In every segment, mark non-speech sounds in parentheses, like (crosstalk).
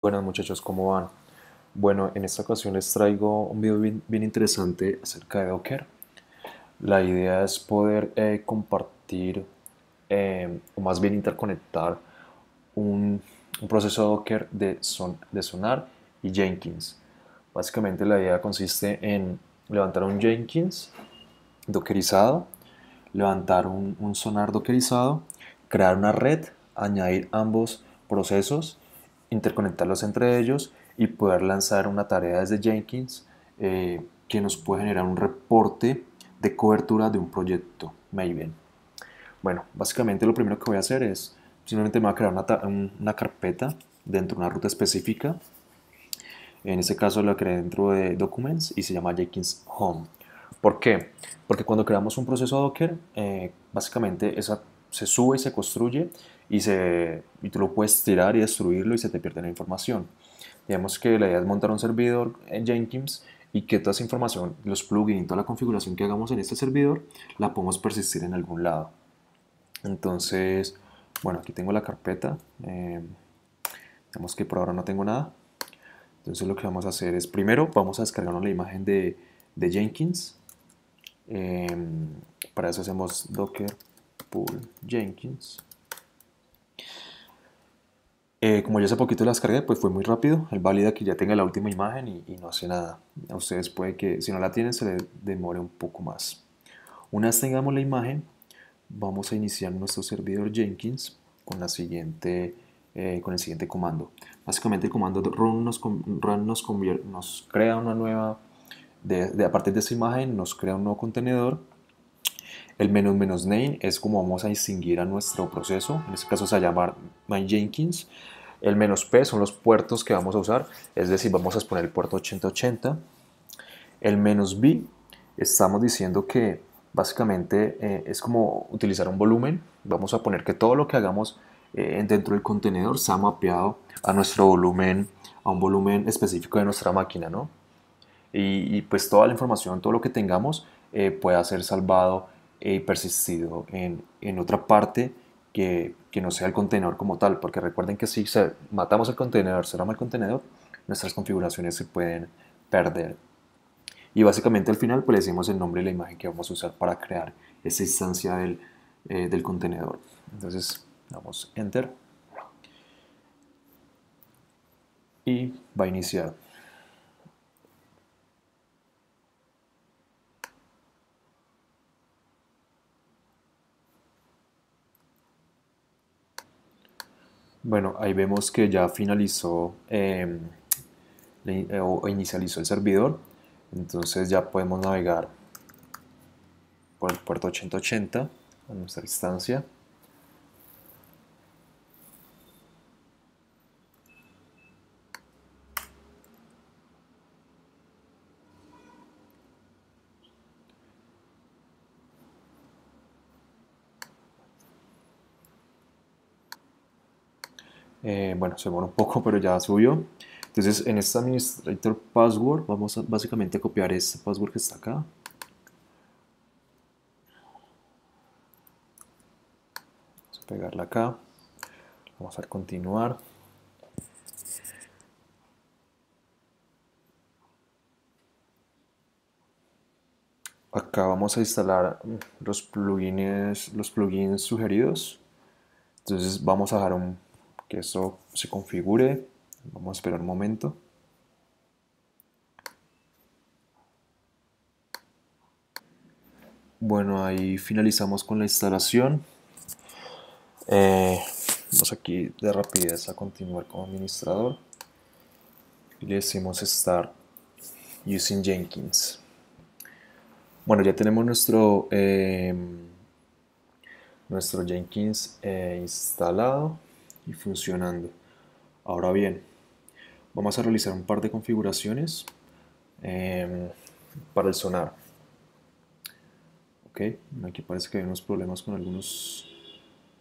Buenas muchachos, ¿cómo van? Bueno, en esta ocasión les traigo un video bien, interesante acerca de Docker. La idea es poder eh, compartir, eh, o más bien interconectar, un, proceso Docker de, son, de Sonar y Jenkins. Básicamente la idea consiste en levantar un Jenkins dockerizado, levantar un Sonar dockerizado, crear una red, añadir ambos procesos interconectarlos entre ellos y poder lanzar una tarea desde Jenkins eh, que nos puede generar un reporte de cobertura de un proyecto Maven. Bueno, básicamente lo primero que voy a hacer es simplemente me voy a crear una, una carpeta dentro de una ruta específica. En este caso la creé dentro de Documents y se llama Jenkins Home. ¿Por qué? Porque cuando creamos un proceso Docker, eh, básicamente esa se sube y se construye y, se, y tú lo puedes tirar y destruirlo y se te pierde la información. Digamos que la idea es montar un servidor en Jenkins y que toda esa información, los plugins, toda la configuración que hagamos en este servidor, la podemos persistir en algún lado. Entonces, bueno, aquí tengo la carpeta. Eh, digamos que por ahora no tengo nada. Entonces lo que vamos a hacer es, primero vamos a descargarnos la imagen de, de Jenkins. Eh, para eso hacemos docker Pool Jenkins. Eh, como ya hace poquito las cargué, pues fue muy rápido. El válida que ya tenga la última imagen y, no hace nada. A ustedes puede que, si no la tienen, se le demore un poco más. Una vez tengamos la imagen, vamos a iniciar nuestro servidor Jenkins con, la siguiente, eh, con el siguiente comando. Básicamente el comando run nos, nos, crea una nueva, de, a partir de esa imagen nos crea un nuevo contenedor el menos menos name es como vamos a distinguir a nuestro proceso, en este caso se va a llamar MyJenkins. El menos P son los puertos que vamos a usar, es decir, vamos a exponer el puerto 8080. El menos B, estamos diciendo que básicamente eh, es como utilizar un volumen. Vamos a poner que todo lo que hagamos eh, dentro del contenedor sea mapeado a nuestro volumen, a un volumen específico de nuestra máquina, ¿no? Y, pues toda la información, todo lo que tengamos eh, pueda ser salvado y persistido en, en otra parte que, que, no sea el contenedor como tal, porque recuerden que si se, matamos el contenedor, cerramos el contenedor, nuestras configuraciones se pueden perder. Y básicamente al final pues le decimos el nombre y la imagen que vamos a usar para crear esa instancia del, eh, del contenedor. Entonces damos Enter y va a iniciar. Bueno, ahí vemos que ya finalizó em, eh, o inicializó el servidor. Entonces ya podemos navegar por el puerto 8080 a nuestra instancia. Eh, bueno, se demora un poco, (laughs) pero ya subió. Entonces, en este administrator password, vamos a básicamente a copiar este password que está acá. Vamos a pegarla acá. Vamos a continuar. Acá vamos a instalar los plugins, los plugins sugeridos. Entonces vamos a dejar un que eso se configure. Vamos a esperar un momento. Bueno, ahí finalizamos con la instalación. Eh, vamos aquí de rapidez a continuar como administrador. Y le decimos Start using Jenkins. Bueno, ya tenemos nuestro, eh, nuestro Jenkins eh, instalado y funcionando. Ahora bien, vamos a realizar un par de configuraciones em, para el sonar. Ok, aquí parece que hay unos problemas con algunos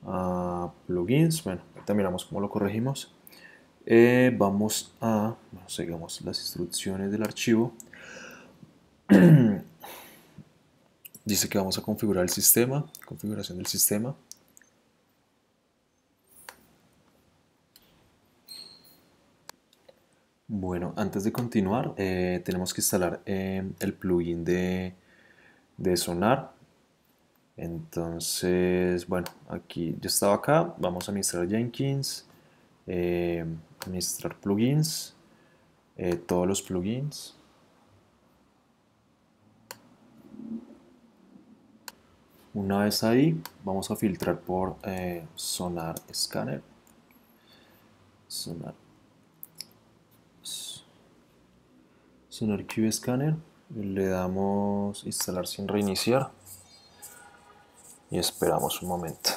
uh, plugins. Bueno, ahorita miramos cómo lo corregimos. Eh, vamos a, bueno, las instrucciones del archivo. (clears throat) Dice que vamos a configurar el sistema, configuración del sistema. Bueno, antes de continuar, eh, tenemos que instalar eh, el plugin de, de Sonar. Entonces, bueno, aquí yo estaba acá, vamos a administrar Jenkins, eh, administrar plugins, todos los plugins. Una vez ahí, vamos a filtrar por Sonar Scanner. Sonar Sonar Scanner, le damos instalar sin reiniciar y esperamos un momento.